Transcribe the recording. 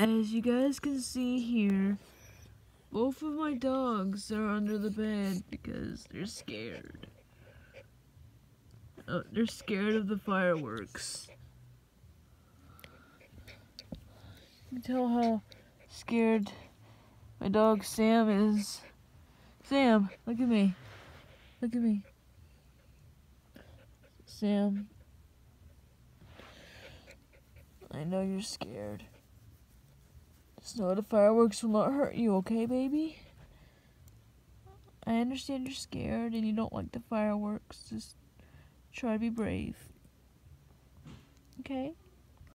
As you guys can see here, both of my dogs are under the bed because they're scared. Oh, they're scared of the fireworks. You can tell how scared my dog Sam is. Sam, look at me. Look at me. Sam. I know you're scared. Know the fireworks will not hurt you, okay, baby? I understand you're scared and you don't like the fireworks. Just try to be brave. Okay?